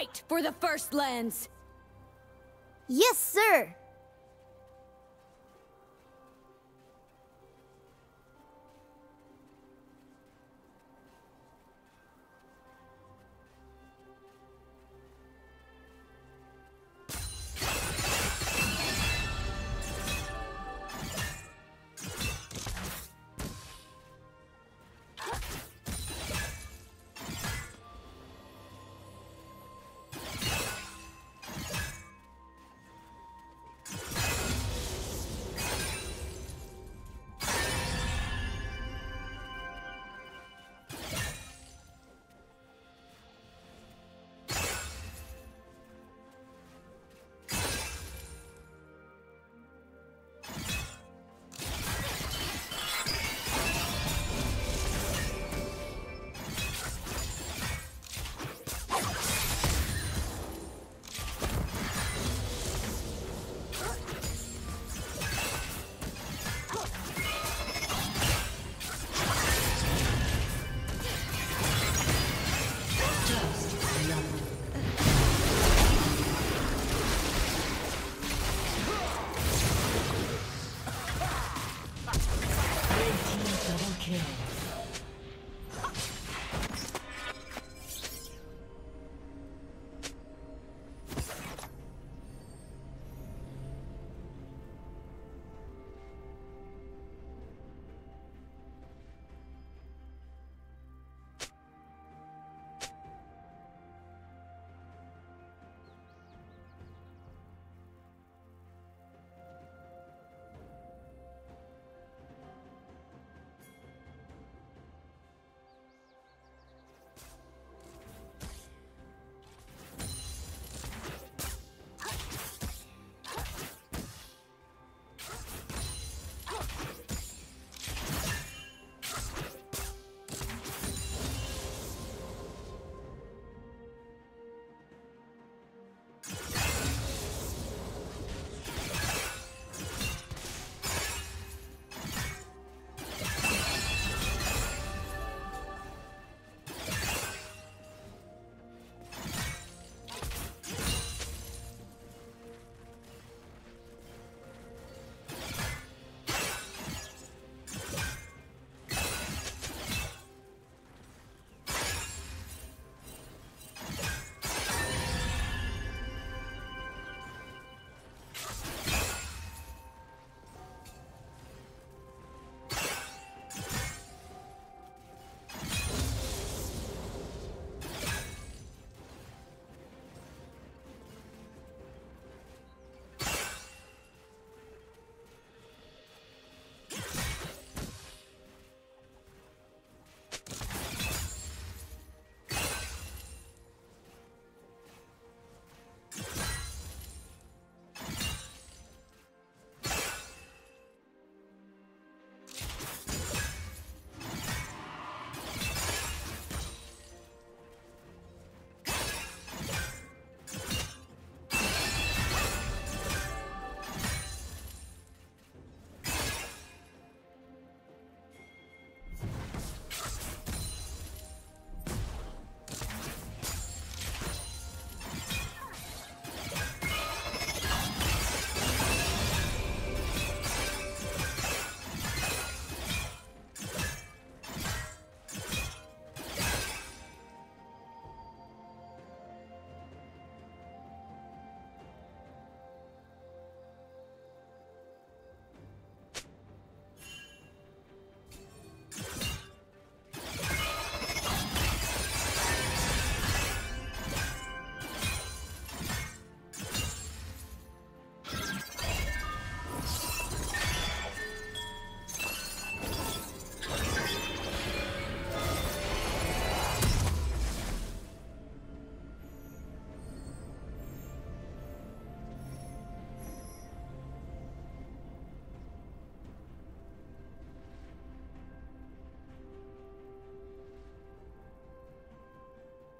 Fight for the First Lands! Yes, sir!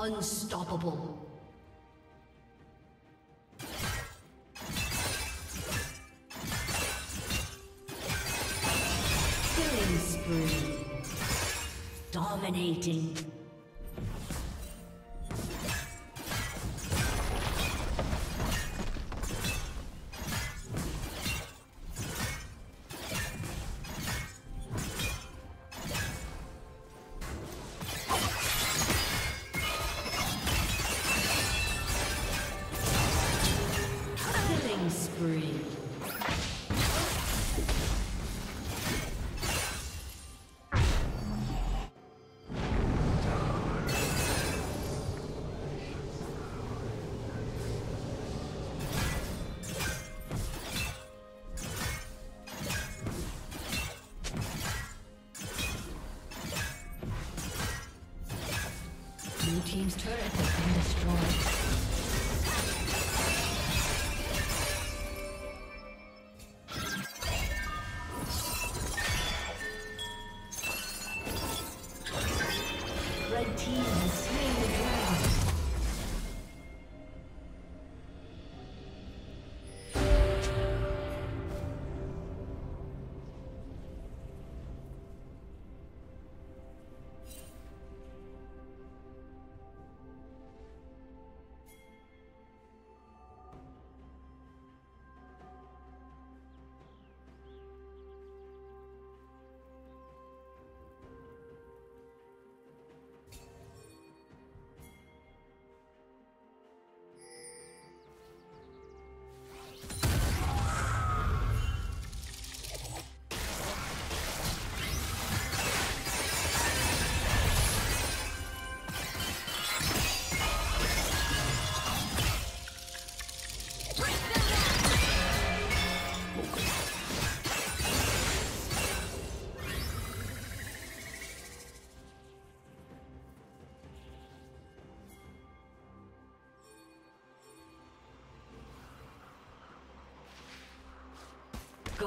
Unstoppable. Killing spree. Dominating. Breathe.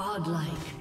Godlike.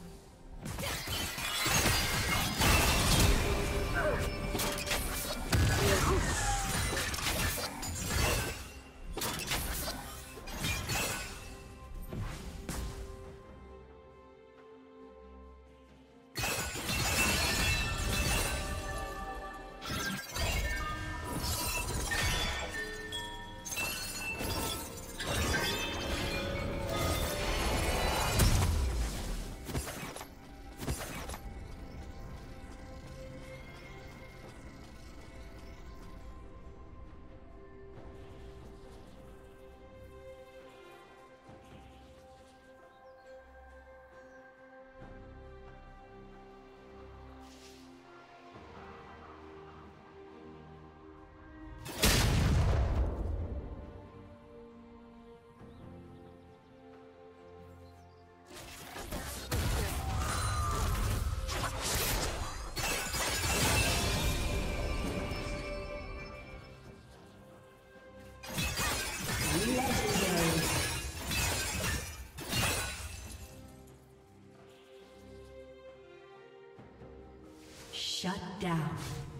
Down.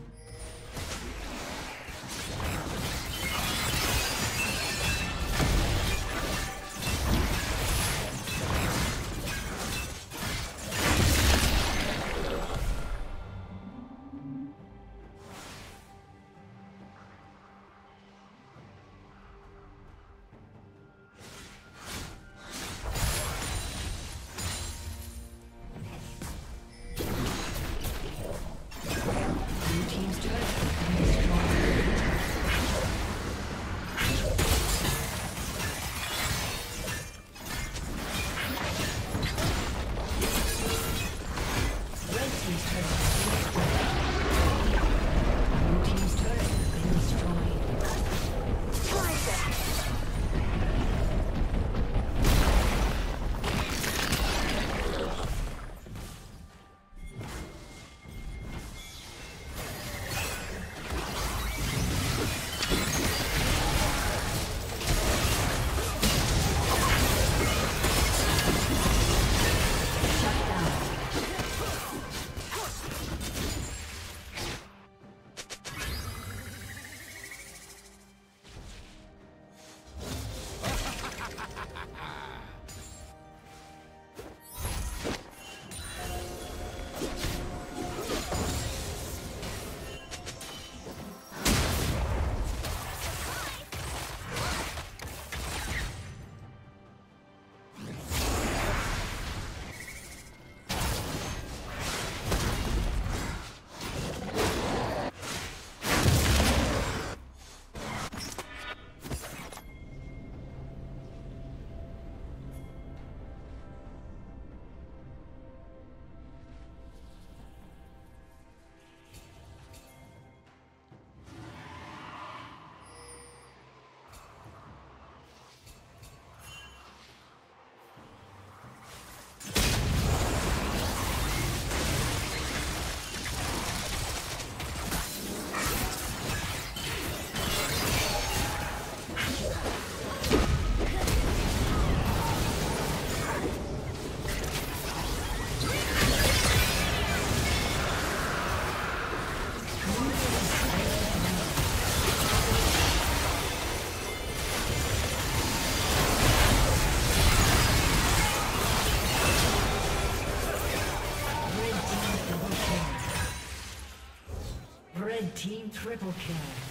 Triple kill.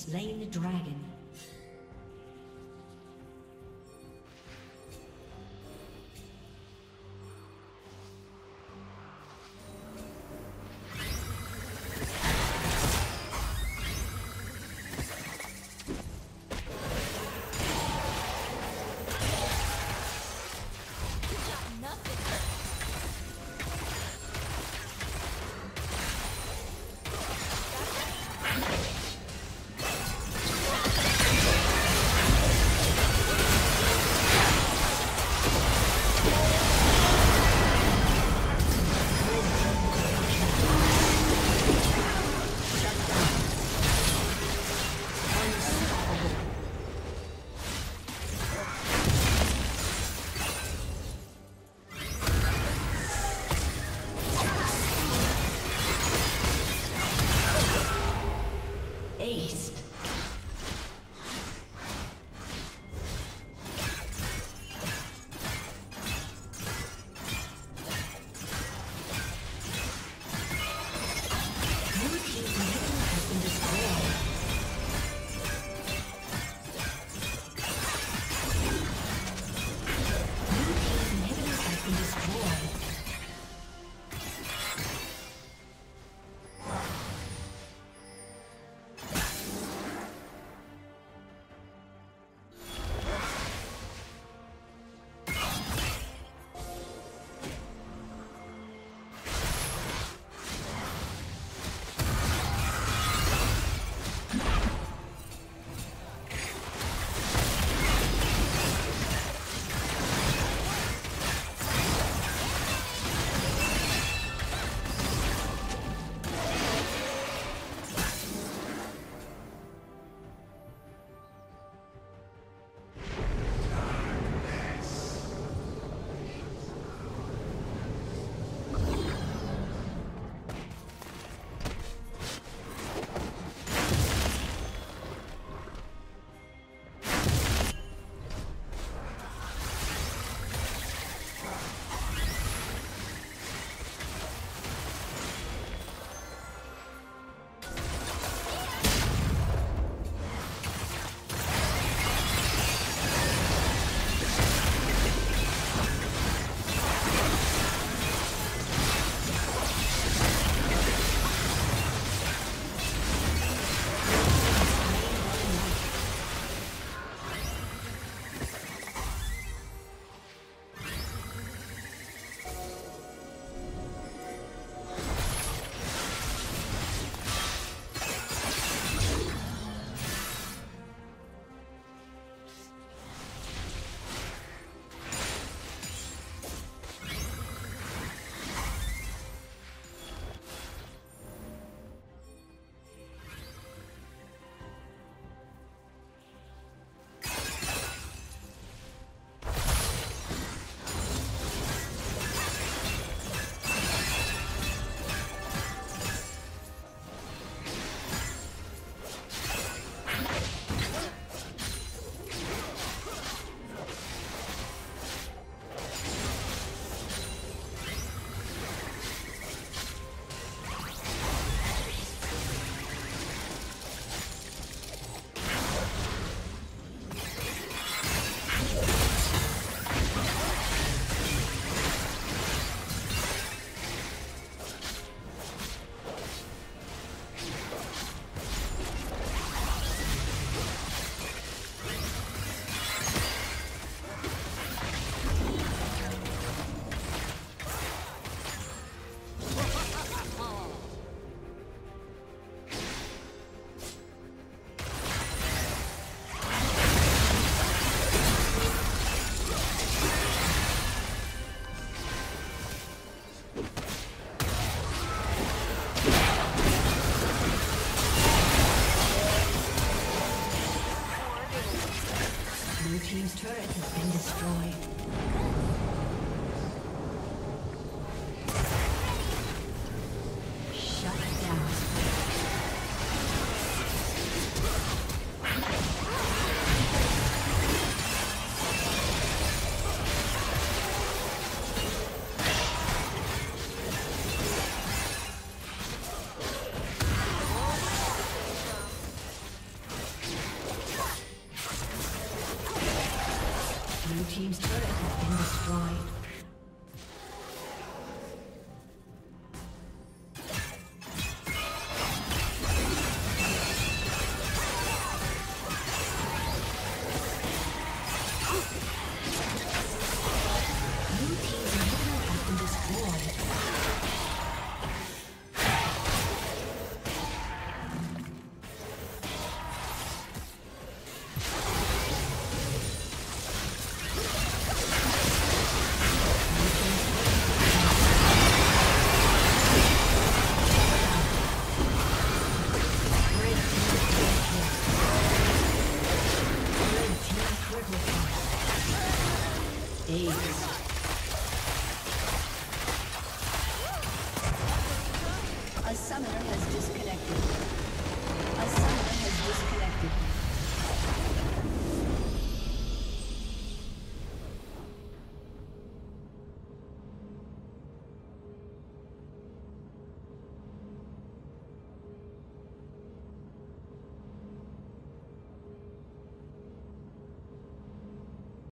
Slain the dragon.